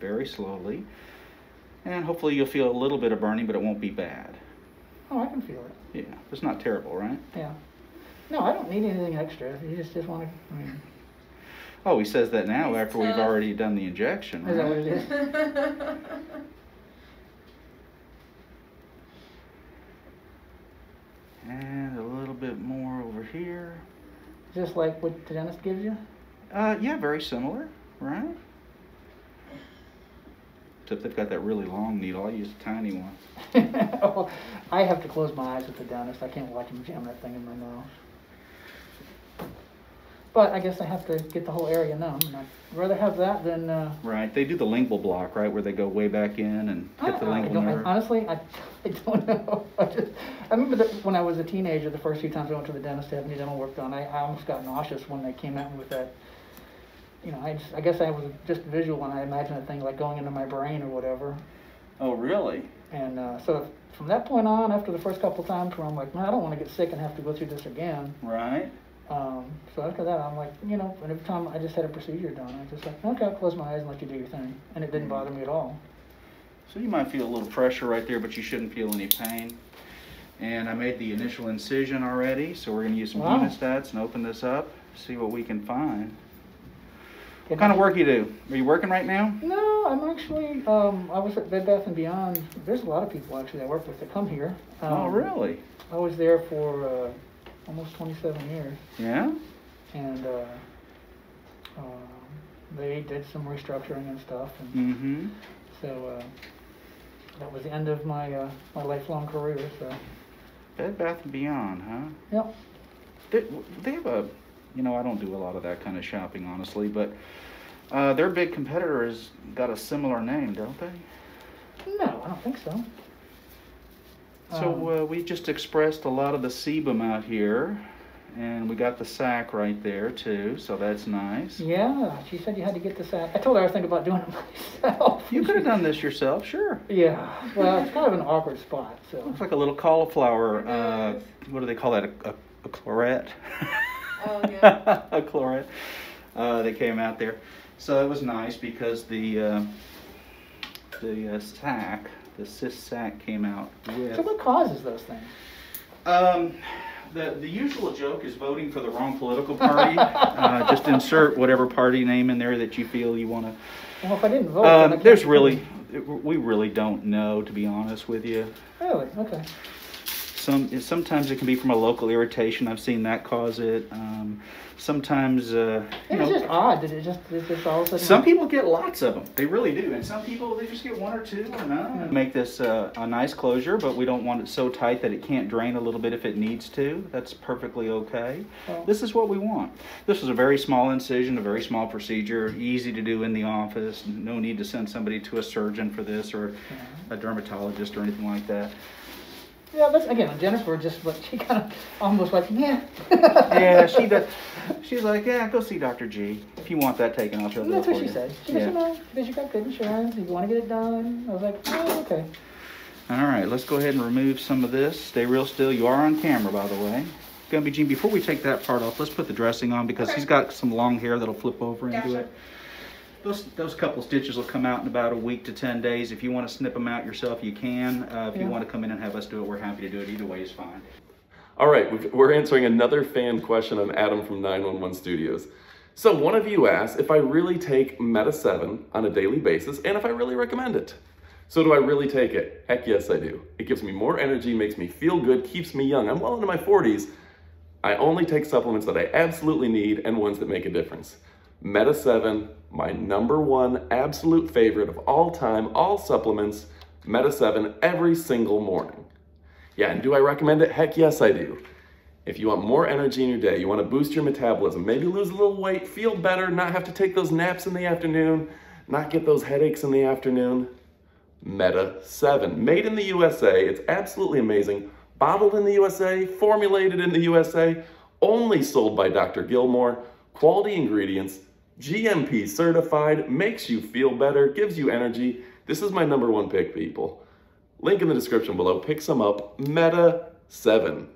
very slowly. And hopefully you'll feel a little bit of burning, but it won't be bad. Oh, I can feel it. Yeah, it's not terrible, right? Yeah. No, I don't need anything extra. You just just want to. I mean, Oh, he says that now He's after we've already done the injection, Right? is that what it is? And a little bit more over here. Just like what the dentist gives you? Uh, yeah, very similar, right? Except they've got that really long needle. I use a tiny one. oh, I have to close my eyes with the dentist. I can't watch him jam that thing in my mouth. But I guess I have to get the whole area numb. And I'd rather have that than. Uh, Right. They do the lingual block, right, where they go way back in and hit the I, I lingual don't, I, nerve. honestly, I, I don't know. I, just, I remember that when I was a teenager, the first few times I went to the dentist to have any dental work done, I, I almost got nauseous when they came at me with that. You know, I, just, I guess I was just visual when I imagined a thing like going into my brain or whatever. Oh, really? And uh, so from that point on, after the first couple times where I'm like, man, I don't want to get sick and have to go through this again. Right. Um, so after that, I'm like, you know, and every time I just had a procedure done, I just like, okay, I'll close my eyes and let you do your thing. And it didn't bother me at all. So you might feel a little pressure right there, but you shouldn't feel any pain. And I made the initial incision already, so we're gonna use some Wow. hemostats and open this up, see what we can find. What kind of work you do? Are you working right now? No, I'm actually, um, I was at Bed Bath and Beyond. There's a lot of people actually I work with that come here. Um, Oh, really? I was there for uh, almost 27 years. Yeah? And uh, um, they did some restructuring and stuff. And Mm-hmm. so uh, that was the end of my, uh, my lifelong career. So, Bed Bath and Beyond, huh? yep. They, they have a, you know, I don't do a lot of that kind of shopping, honestly, but uh, their big competitor has got a similar name, don't they? No, I don't think so. Um, So uh, we just expressed a lot of the sebum out here, and we got the sac right there too, so that's nice. Yeah, she said you had to get the out. I told her I was thinking about doing it myself. You could have done this yourself, sure. Yeah, well, it's kind of an awkward spot, so. Looks like a little cauliflower. Uh, what do they call that? A, a, a claret. Oh, yeah. a claret. Uh, they came out there, so it was nice because the uh, the uh, sac, the cyst sac, came out with. So what causes those things? Um, the, the usual joke is voting for the wrong political party. uh, just insert whatever party name in there that you feel you want to. Well, if I didn't vote, then I Um, can't there's really, it. we really don't know, to be honest with you. Really? Okay. Some sometimes it can be from a local irritation. I've seen that cause it. Um, sometimes, uh, you It was know, just odd that it just, it just all of a sudden. some people get lots of them. They really do, and some people they just get one or two or none. Make this uh, a nice closure, but we don't want it so tight that it can't drain a little bit if it needs to. That's perfectly okay. Well- This is what we want. This is a very small incision, a very small procedure, easy to do in the office. No need to send somebody to a surgeon for this or a dermatologist or anything like that. Yeah, that's again, Jennifer just like she kind of almost like yeah. yeah, she does. She's like, yeah, go see Dr. G. If you want that taken, show that's what she you. said. She yeah. said, you know, because you got good insurance, if you want to get it done. I was like, oh, okay. All right, let's go ahead and remove some of this. Stay real still. You are on camera, by the way. Gumby Jean, before we take that part off, let's put the dressing on because Okay. he's got some long hair that'll flip over into it. Those, those couple stitches will come out in about a week to 10 days. If you want to snip them out yourself, you can. Uh, if you want to come in and have us do it, we're happy to do it. Either way is fine. All right, we've- we're answering another fan question on Adam from 911 Studios. So one of you asked if I really take Meta 7 on a daily basis and if I really recommend it. So do I really take it? Heck yes, I do. It gives me more energy, makes me feel good, keeps me young. I'm well into my 40s. I only take supplements that I absolutely need and ones that make a difference. Meta 7, my number one absolute favorite of all time, all supplements, Meta 7 every single morning. Yeah, and do I recommend it? Heck yes, I do. If you want more energy in your day, you want to boost your metabolism, maybe lose a little weight, feel better, not have to take those naps in the afternoon, not get those headaches in the afternoon, Meta 7. Made in the USA, it's absolutely amazing. Bottled in the USA, formulated in the USA, only sold by Dr. Gilmore. Quality ingredients, GMP certified, makes you feel better, gives you energy. This is my number one pick, people. Link in the description below. Pick some up. Meta 7.